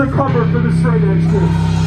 the cover for the straight edge dude.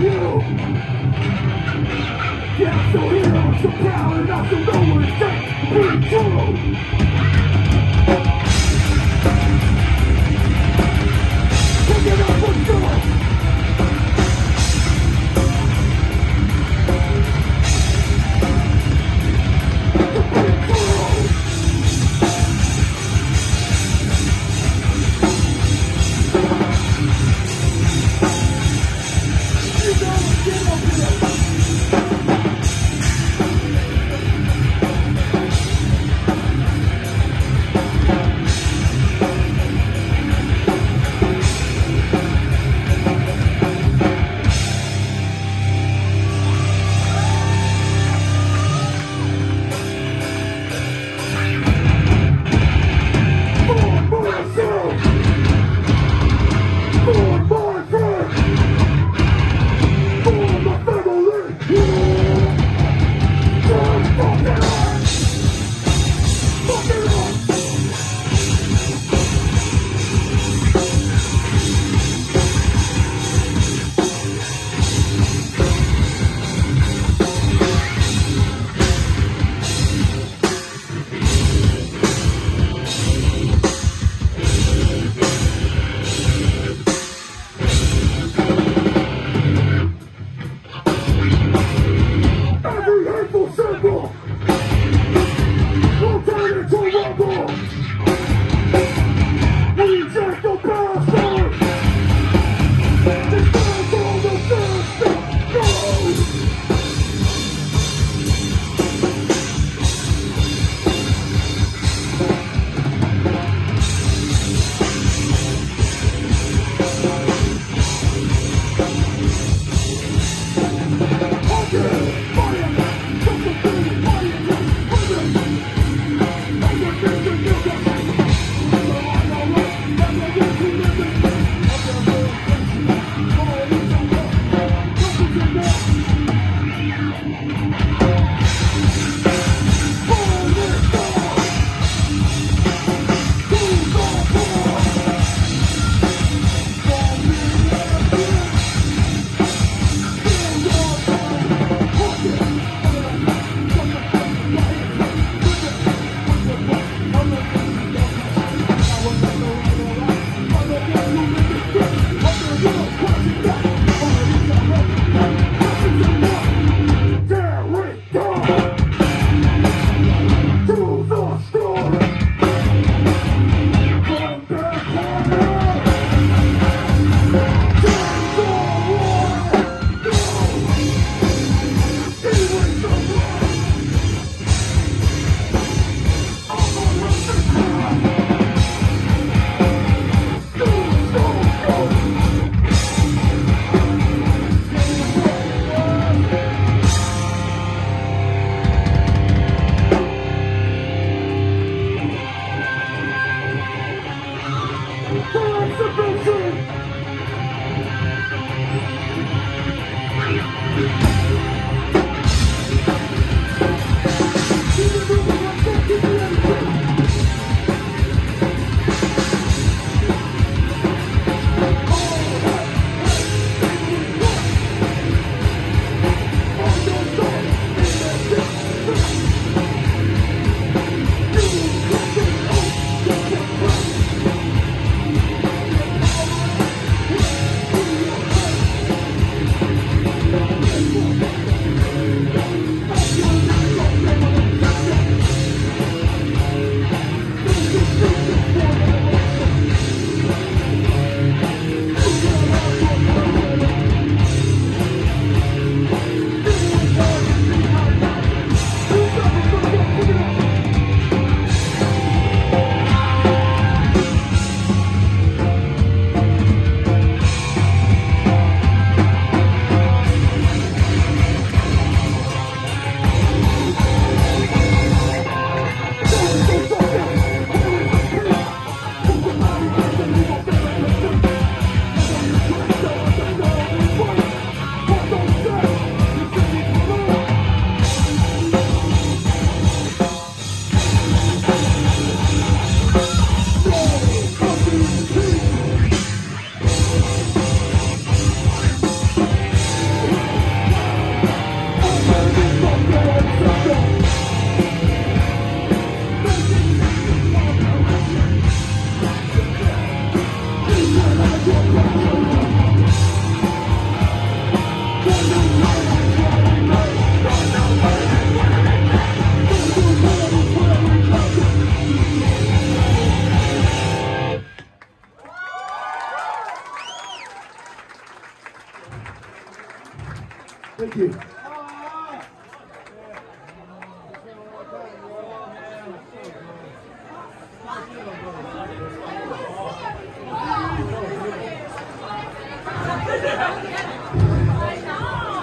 You? Yeah, so heroes so proud and also know what it takes to be true.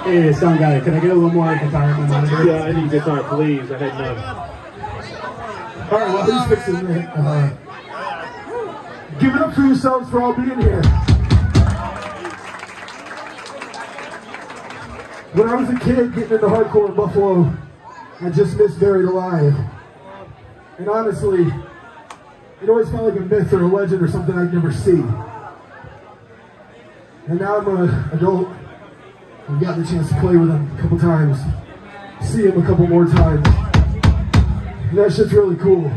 Hey, sound guy, can I get a little more guitar in my monitor? Yeah, I need guitar, please. I had none. All right, well, who's fixing it? Uh, give it up for yourselves for all being here. When I was a kid getting into hardcore in Buffalo, I just missed Buried Alive. And honestly, it always felt like a myth or a legend or something I'd never see. And now I'm an adult. I've gotten the chance to play with him a couple times, see him a couple more times. And that shit's really cool.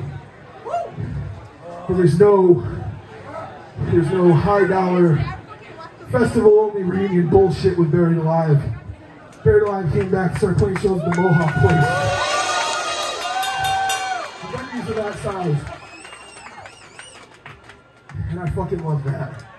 But there's no, there's no high dollar, festival only reunion bullshit with Buried Alive. Buried Alive came back, started playing shows the Mohawk Place. The venues are that size. And I fucking love that.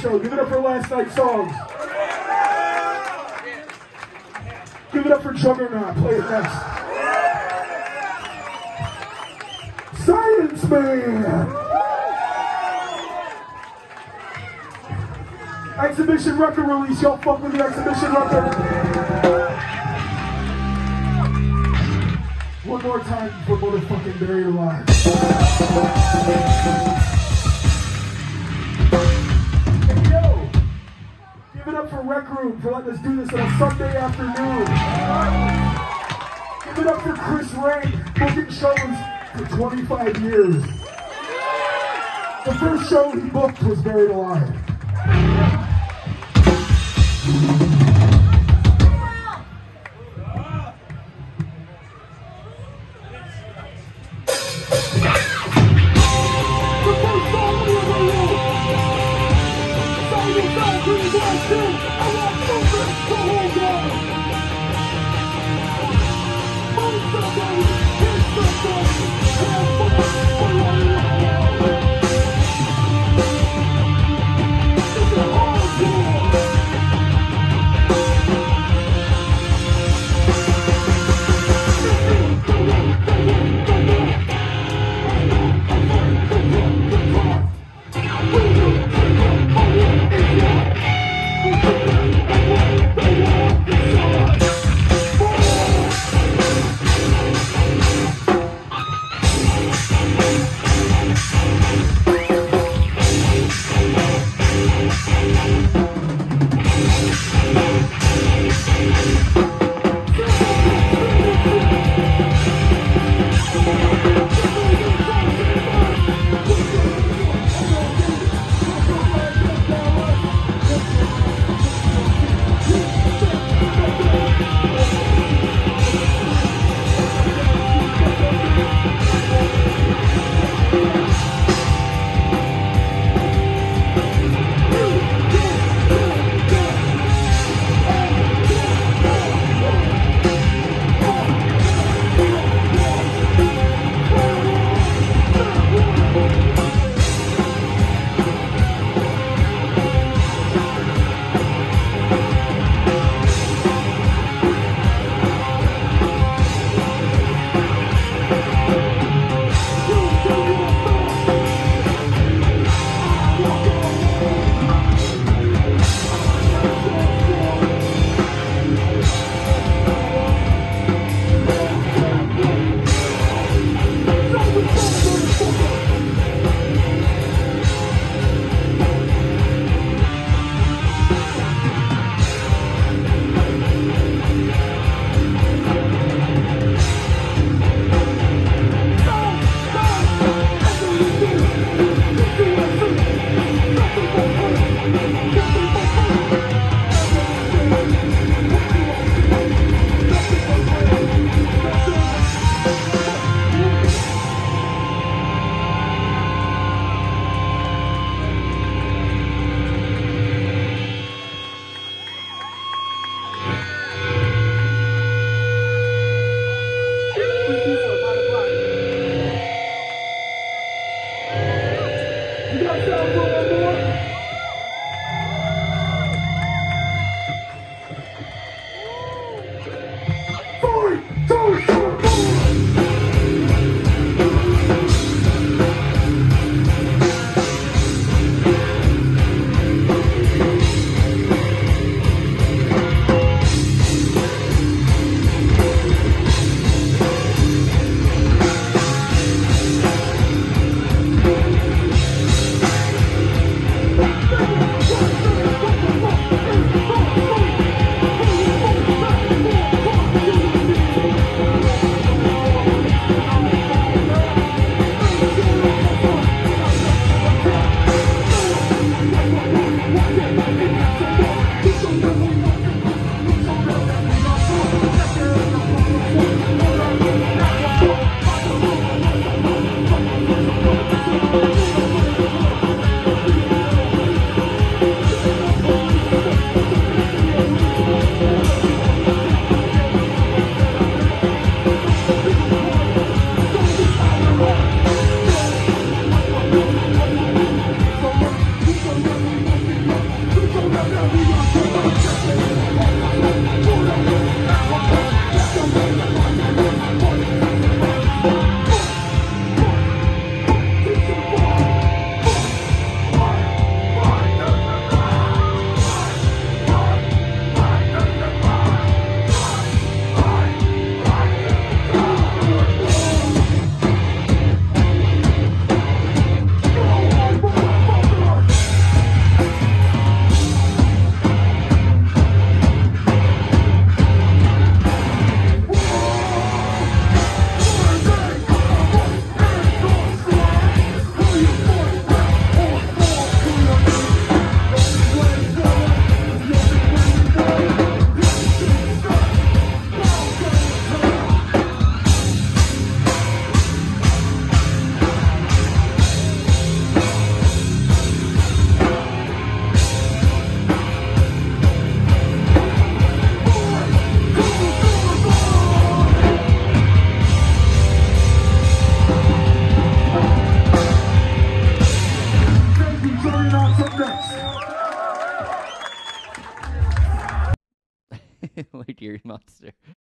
Show. Give it up for last night's songs. Give it up for Juggernaut. Play it next. Science Man. Exhibition record release. Y'all fuck with the exhibition record. One more time for motherfucking Buried Alive. Room for letting us do this on a Sunday afternoon. Give it up for Chris Rain booking shows for 25 years. The first show he booked was Buried Alive.